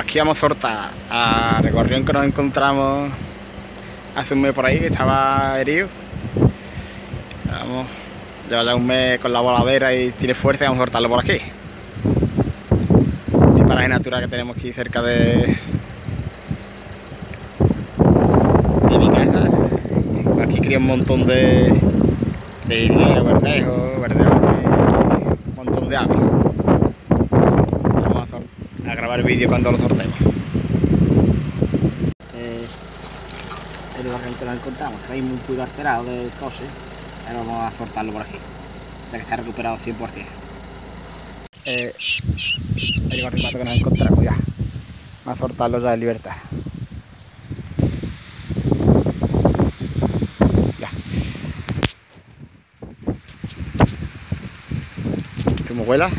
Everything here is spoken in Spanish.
aquí vamos a soltar a recorrión que nos encontramos hace un mes por ahí, que estaba herido. Vamos, lleva ya un mes con la voladera y tiene fuerza y vamos a soltarlo por aquí. Este paraje natural que tenemos aquí cerca de, mi casa. Aquí cría un montón de, de higueros, verdejos, verdejos, un montón de aves grabar vídeo cuando lo sortemos. Eh, el en que lo encontramos, traemos un cuido alterado de cose, ahora vamos a soltarlo por aquí, ya que está recuperado 100%. Eh, el lugar que nos encontramos ya, vamos a soltarlo ya en libertad. Ya. ¿Cómo vuela?